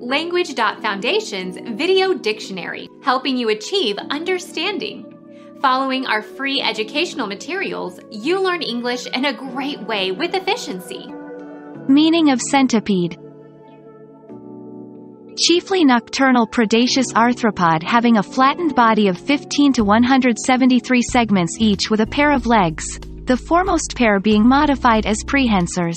Language.Foundation's Video Dictionary, helping you achieve understanding. Following our free educational materials, you learn English in a great way with efficiency. Meaning of centipede Chiefly nocturnal predaceous arthropod having a flattened body of 15 to 173 segments each with a pair of legs, the foremost pair being modified as prehensors.